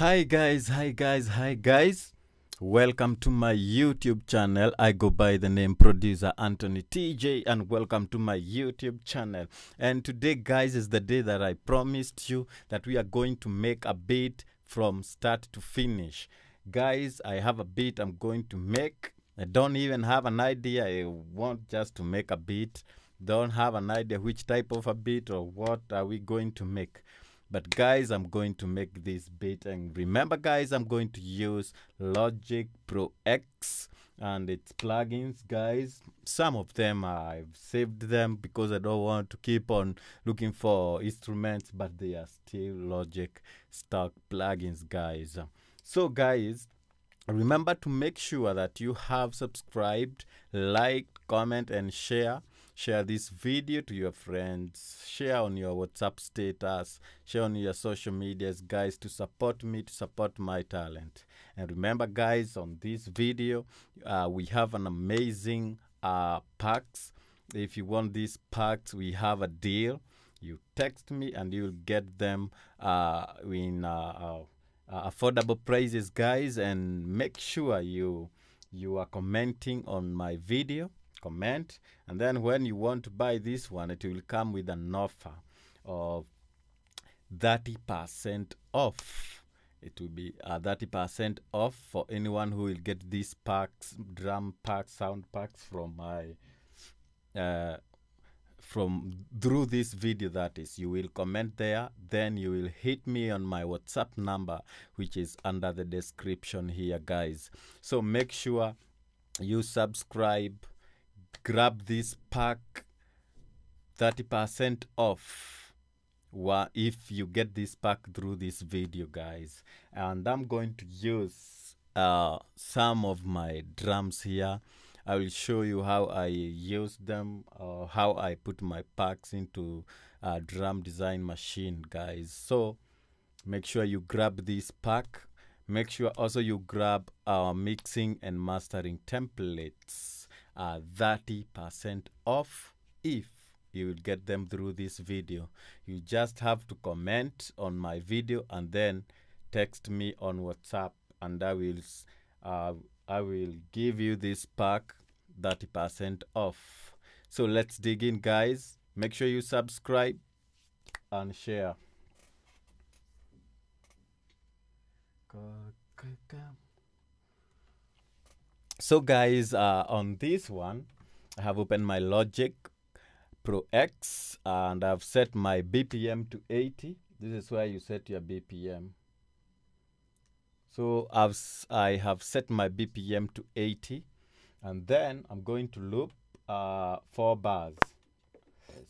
Hi guys, hi guys, hi guys. Welcome to my YouTube channel. I go by the name producer Antony Tjay and welcome to my YouTube channel. And today guys is the day that I promised you that we are going to make a beat from start to finish. Guys, I have a beat I'm going to make. I don't even have an idea. I want just to make a beat. Don't have an idea which type of a beat or what are we going to make. But guys, I'm going to make this beat. And remember, guys, I'm going to use Logic Pro X and its plugins, guys. Some of them I've saved them because I don't want to keep on looking for instruments, but they are still Logic stock plugins, guys. So, guys, remember to make sure that you have subscribed, liked, comment, and share share this video to your friends share on your whatsapp status share on your social medias guys to support me to support my talent. And remember guys on this video uh, we have an amazing uh, packs if you want these packs we have a deal. You text me and you'll get them uh, in uh, uh, affordable prices guys. And make sure you you are commenting on my video comment and then when you want to buy this one it will come with an offer of 30% off. It will be uh, 30% off for anyone who will get these packs drum packs sound packs from my uh, from through this video that is. You will comment there then you will hit me on my whatsapp number which is under the description here guys. So make sure you subscribe grab this pack 30% off if you get this pack through this video guys. And i'm going to use uh, some of my drums here. I will show you how i use them or how i put my packs into a drum design machine guys. So make sure you grab this pack. Make sure also you grab our mixing and mastering templates uh, 30% off if you will get them through this video. You just have to comment on my video and then text me on whatsapp and i will uh, i will give you this pack 30% off. So let's dig in guys. Make sure you subscribe and share so guys uh, on this one i have opened my logic pro x and i've set my bpm to 80 this is where you set your bpm so i've have set my bpm to 80 and then i'm going to loop uh, four bars.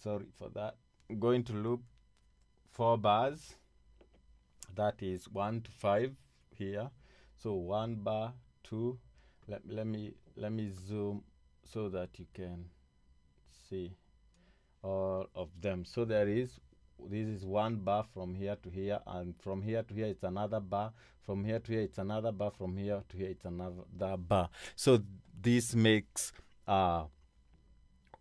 Sorry for that. I'm going to loop four bars. That is one to five here. So one bar two let, let me let me zoom so that you can see all of them. So there is this is one bar from here to here and from here to here it's another bar from here to here it's another bar from here to here it's another bar. So this makes uh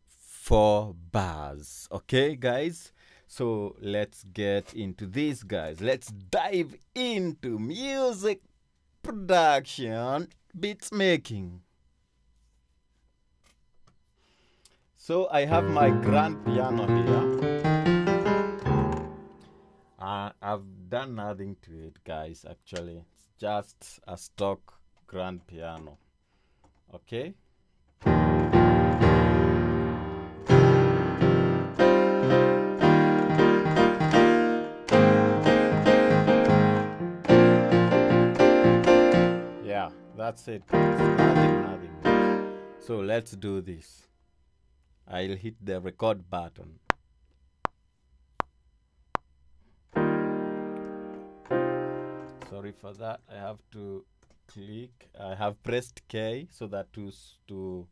four bars okay guys? So let's get into this guys. Let's dive into music production beats making. So i have my grand piano here. Uh, i've done nothing to it guys actually. It's just a stock grand piano. Okay that's it. Nothing, nothing. So let's do this. I'll hit the record button. Sorry for that. I have to click. I have pressed K so that to to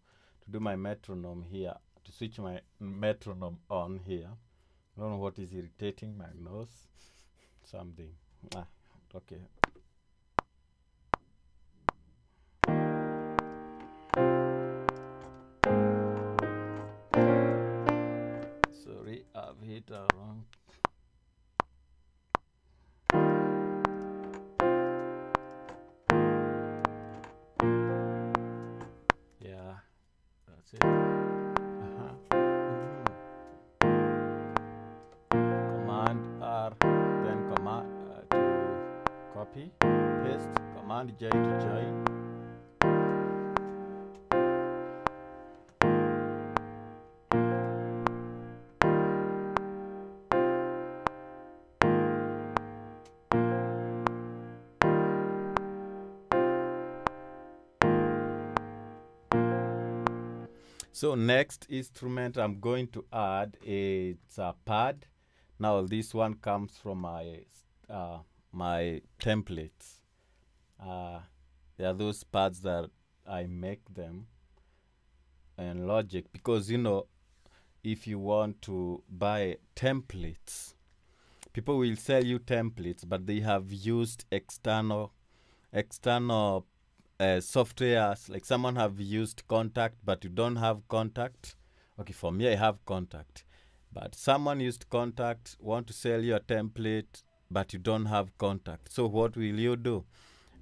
to do my metronome here to switch my metronome on here. I don't know what is irritating my nose. Something. Ah, okay. wrong. Yeah, that's it. Uh -huh. Command R, then command uh, to copy, paste, Command J to join. So next instrument I'm going to add it's a pad. Now this one comes from my uh, my templates. Uh, they are those pads that I make them in Logic because you know if you want to buy templates, people will sell you templates, but they have used external external uh, softwares like someone have used Kontakt but you don't have Kontakt. Okay for me i have Kontakt. But someone used Kontakt want to sell you a template but you don't have Kontakt. So what will you do?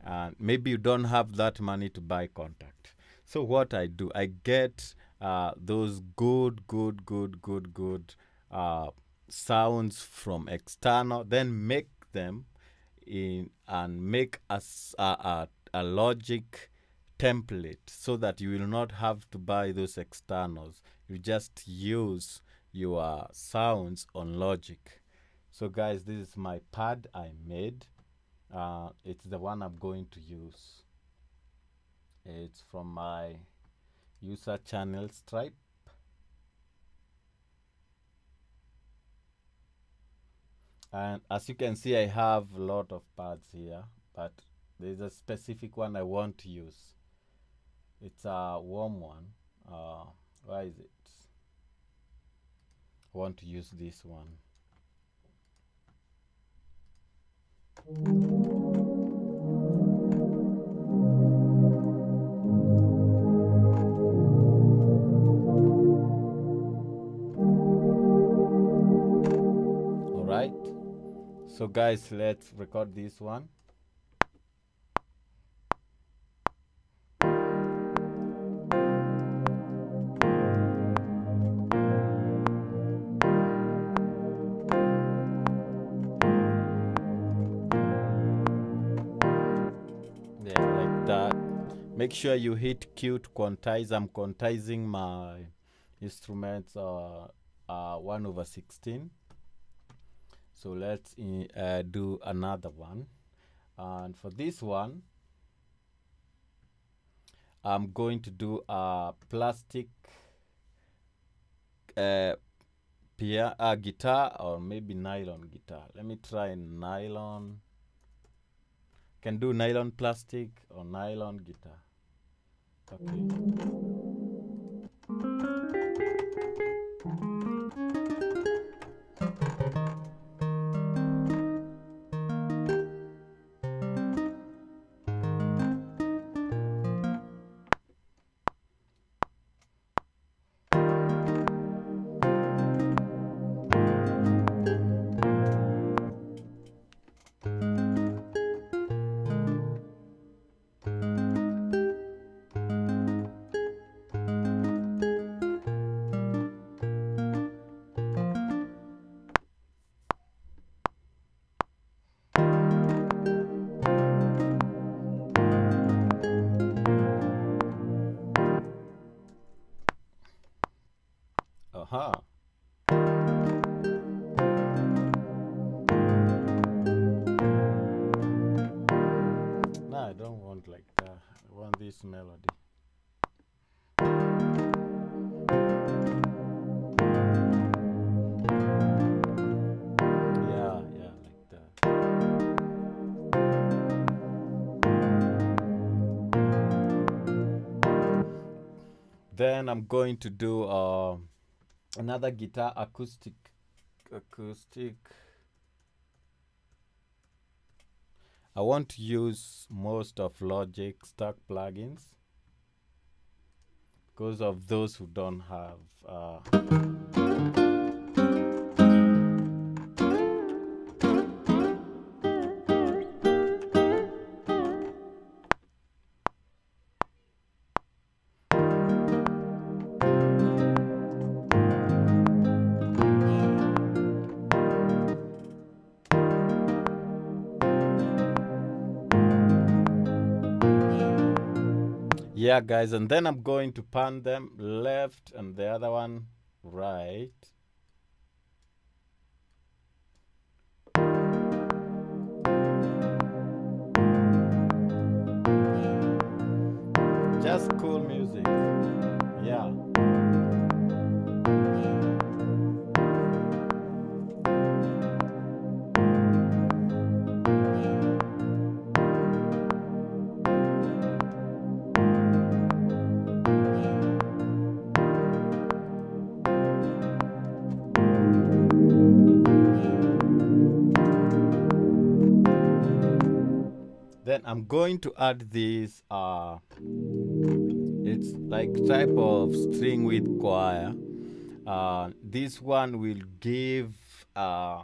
Uh, maybe you don't have that money to buy Kontakt. So what i do i get uh, those good good good good good uh, sounds from external then make them in and make a, s- a, a, a logic template so that you will not have to buy those externals. You just use your sounds on logic. So guys this is my pad i made. Uh, it's the one i'm going to use. It's from my user channel stripe. And as you can see i have a lot of pads here but there's a specific one i want to use. It's a warm one. Uh where is it? I want to use this one. All right. So guys let's record this one make sure you hit q to quantize i'm quantizing my instruments uh, uh 1 over 16 so let's uh, do another one. And for this one i'm going to do a plastic uh, uh, guitar or maybe nylon guitar. Let me try nylon. Can do nylon plastic or nylon guitar okay Then I'm going to do uh, another guitar acoustic acoustic. I want to use most of Logic stock plugins. Because of those who don't have uh, yeah guys and then i'm going to pan them left and the other one right. Just cool music i'm going to add this uh it's like type of string with choir. Uh this one will give uh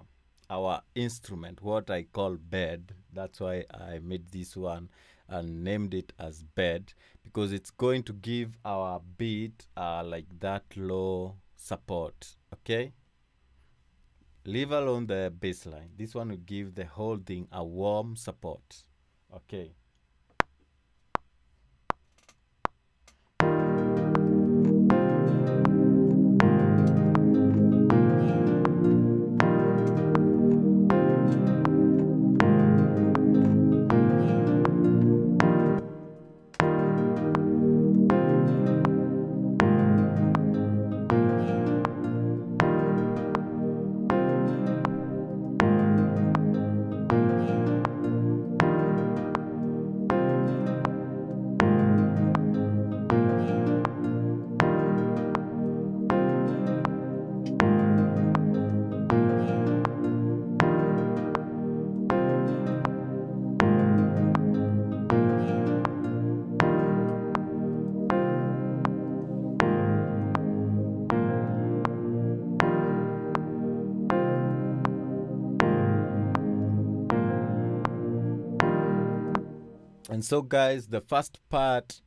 our instrument what i call bed. That's why i made this one and named it as bed because it's going to give our beat uh like that low support okay? Leave alone the bass line. This one will give the whole thing a warm support okay and so guys the first part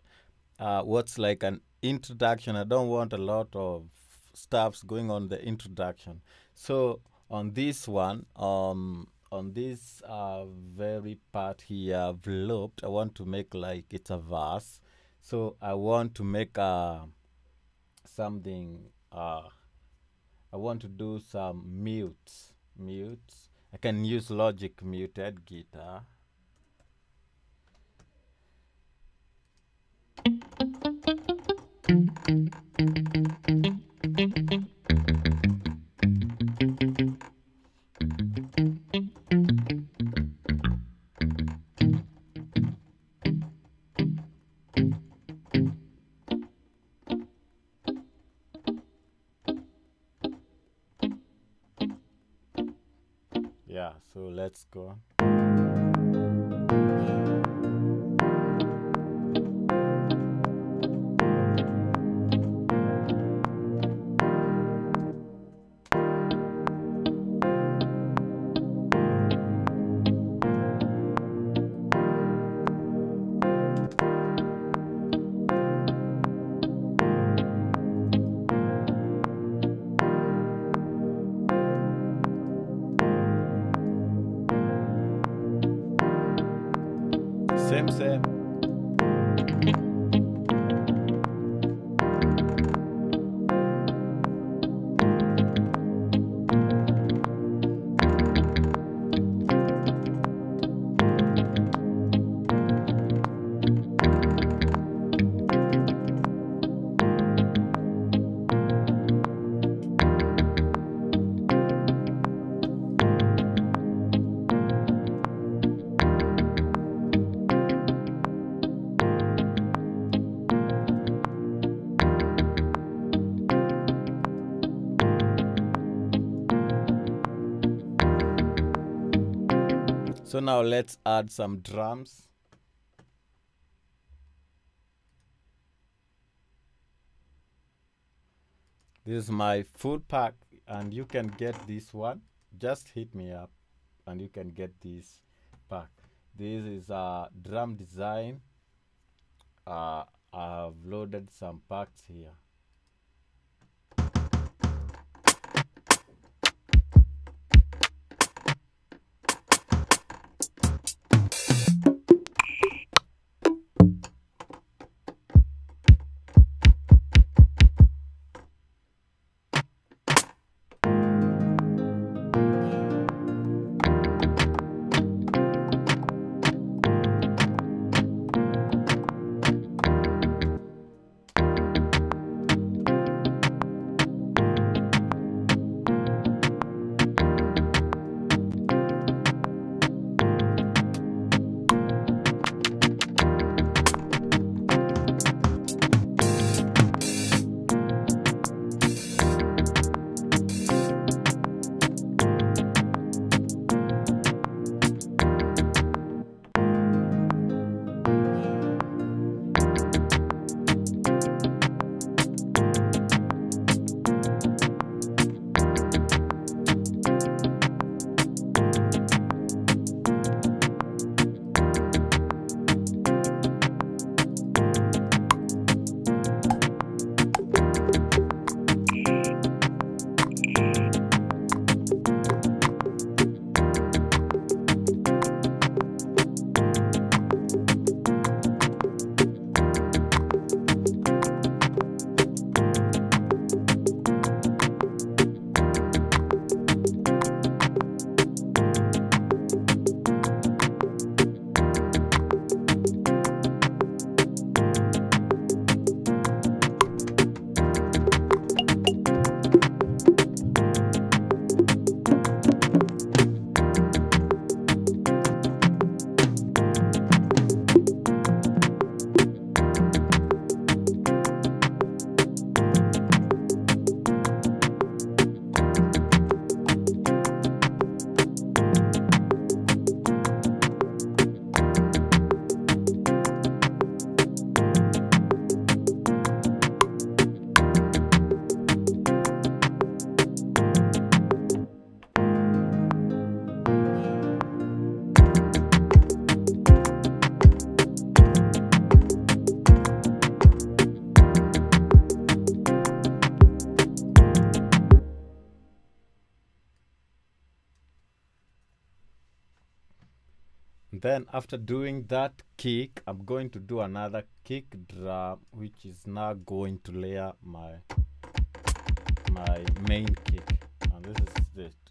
uh, what's like an introduction? I don't want a lot of stuffs going on the introduction. So on this one um on this uh, very part here I've looped i want to make like it's a verse. So i want to make uh, something uh, i want to do some mutes mutes. I can use logic muted guitar so let's go So now let's add some drums. This is my full pack, and you can get this one. Just hit me up, and you can get this pack. This is a drum design. Uh, I've loaded some packs here. After doing that kick i'm going to do another kick drum which is now going to layer my my main kick. And this is it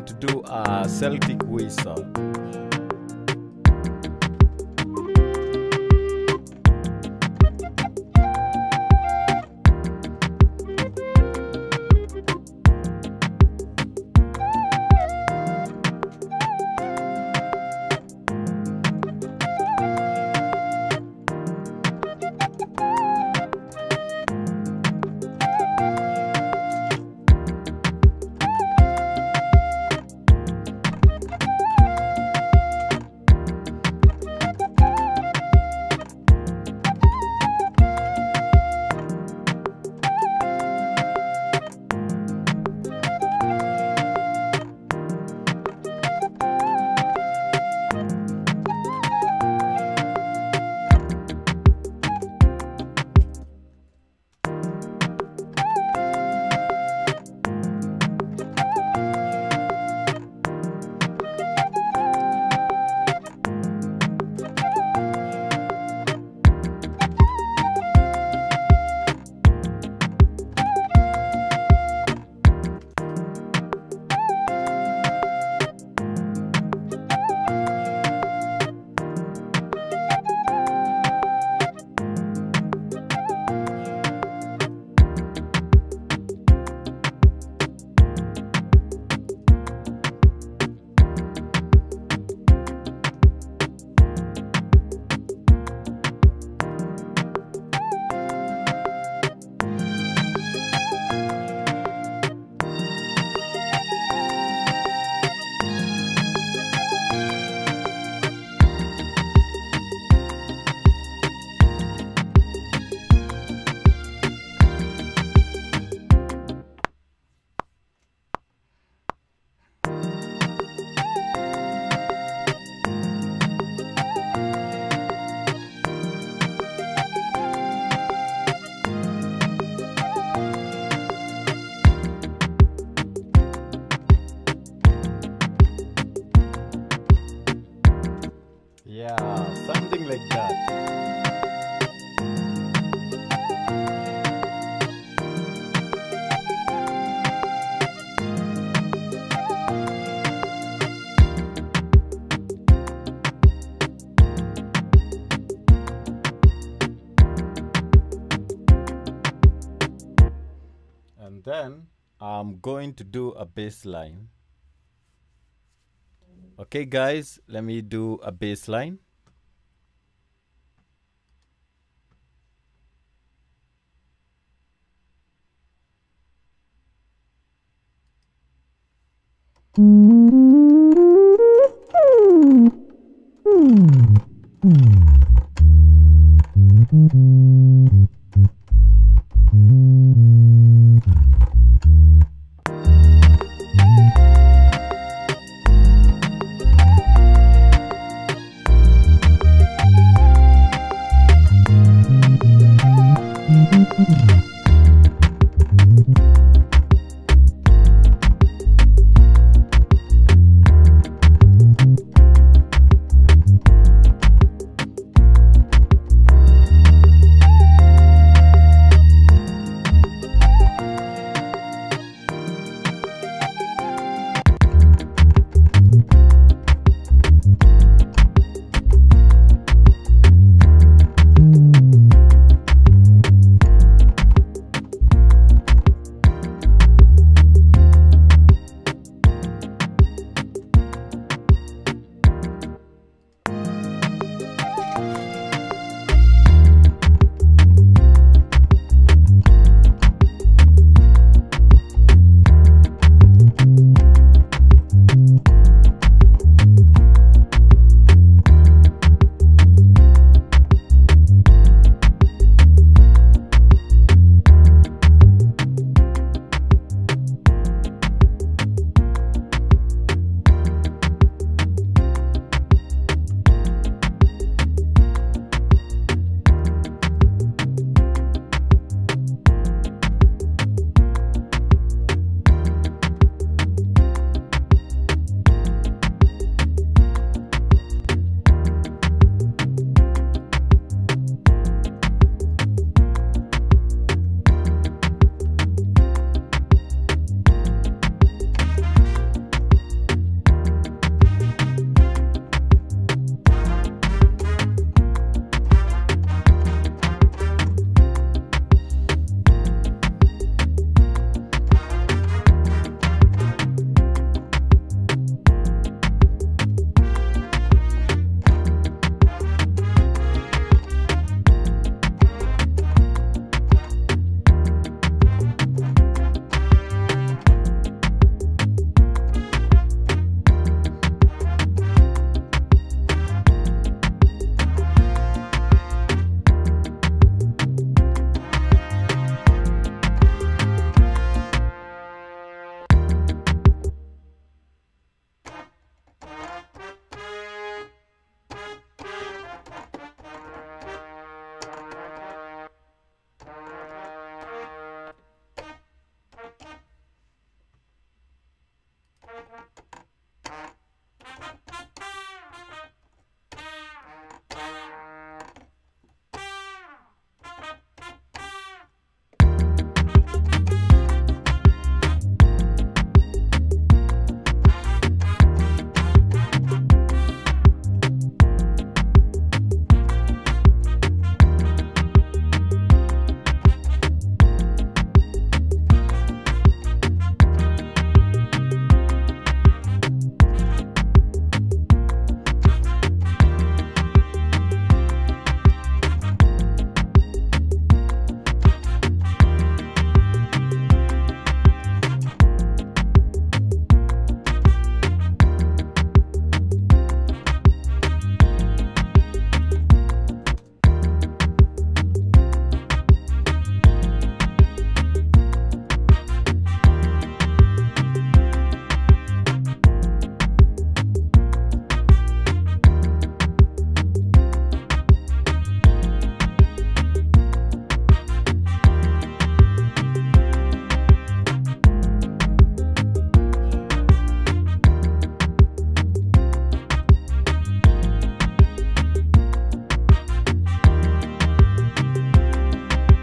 want to do a Celtic whistle. Then I'm going to do a bass line. Okay, guys, let me do a bass line.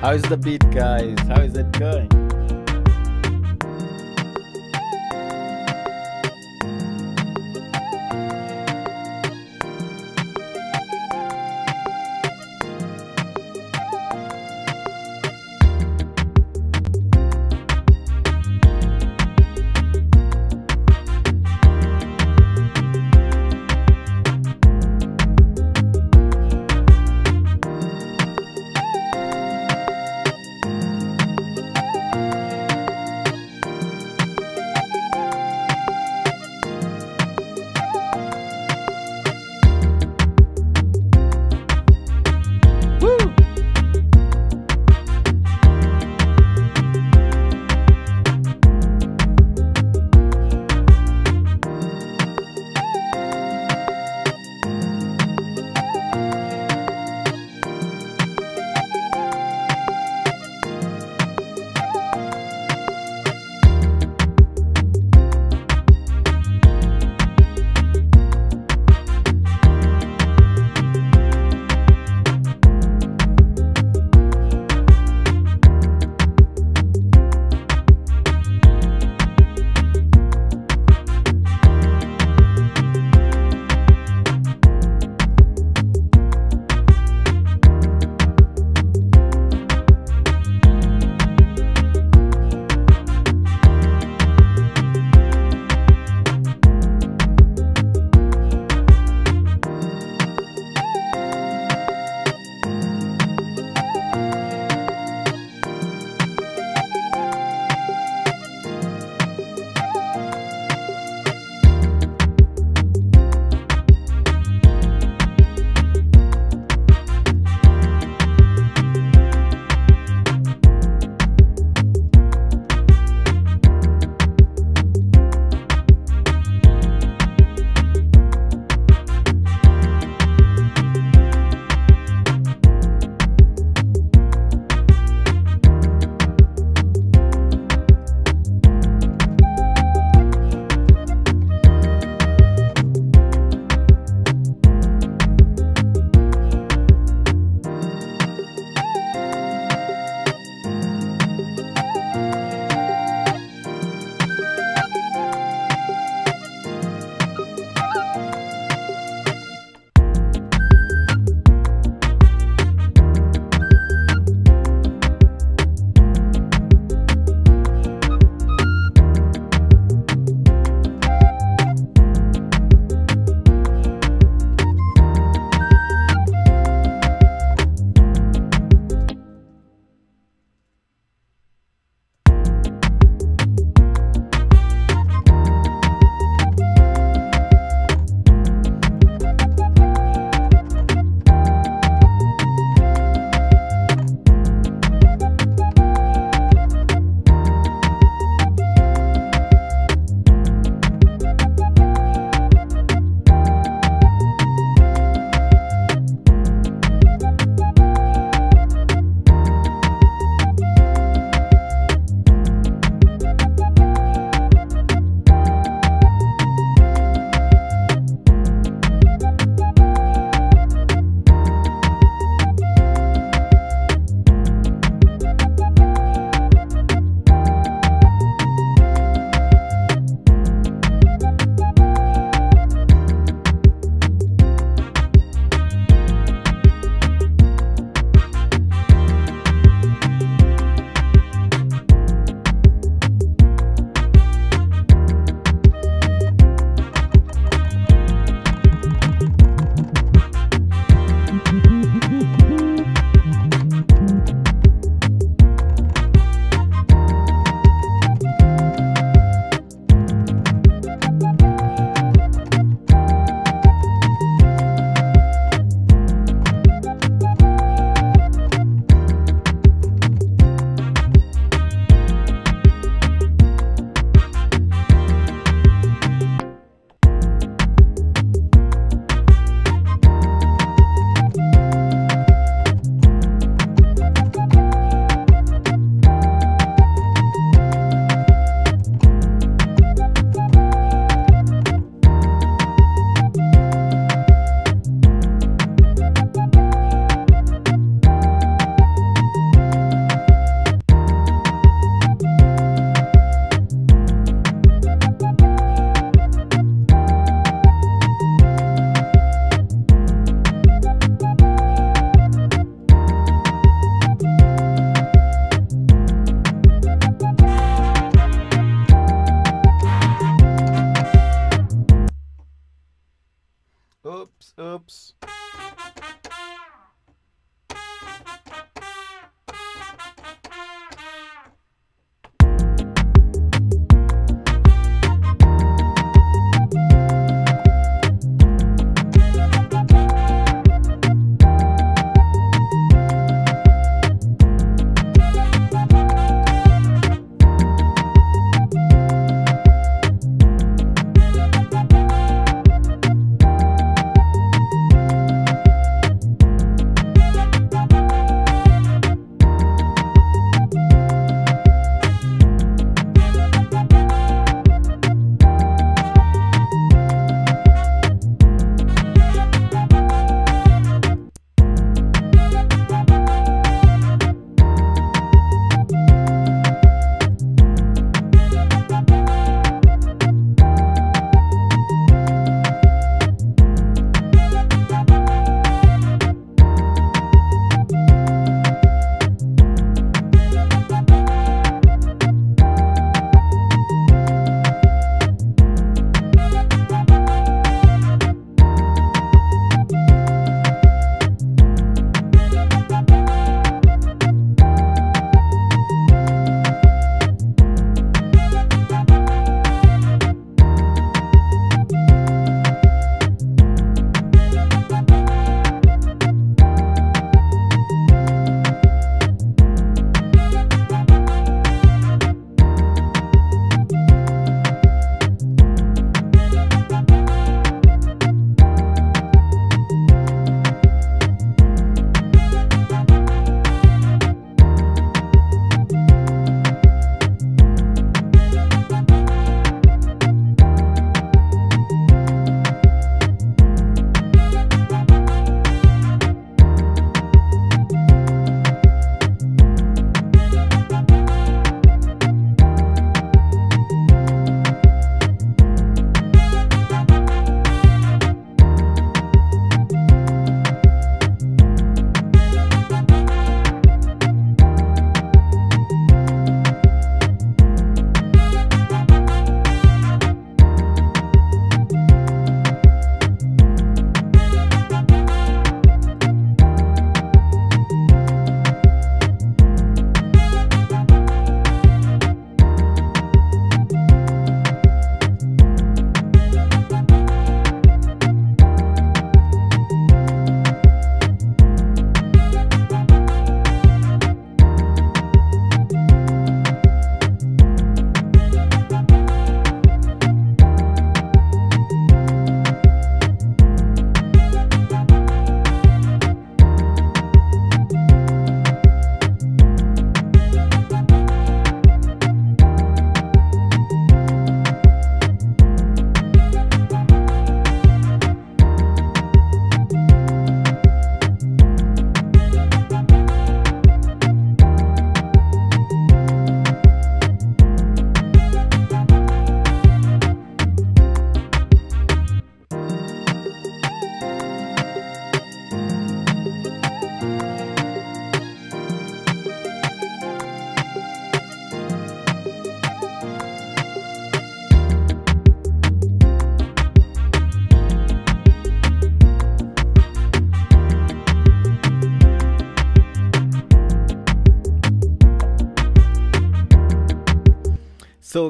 How is the beat, guys? How is it going?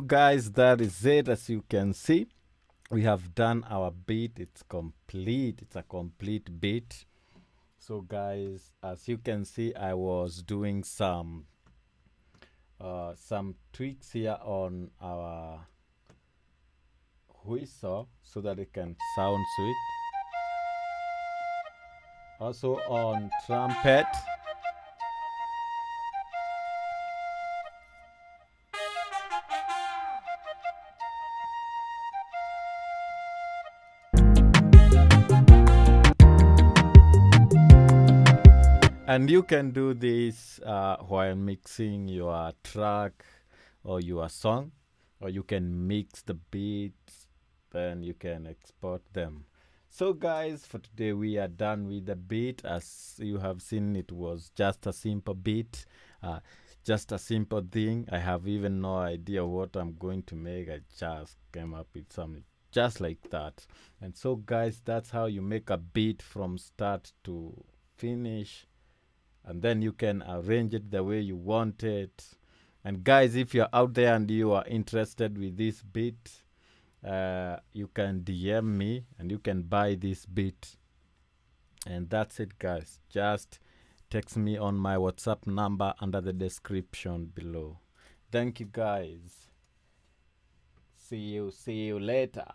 Guys that is it. As you can see we have done our beat it's complete. It's a complete beat so guys as you can see i was doing some uh, some tweaks here on our whistle so that it can sound sweet. Also on trumpet and you can do this uh, while mixing your track or your song or you can mix the beats then you can export them. So guys for today we are done with the beat. As you have seen it was just a simple beat uh, just a simple thing. I have even no idea what i'm going to make. I just came up with something just like that. And so guys that's how you make a beat from start to finish and then you can arrange it the way you want it. And guys if you're out there and you are interested with this beat uh, you can dm me and you can buy this beat. And that's it guys. Just text me on my whatsapp number under the description below. Thank you guys. See you see you later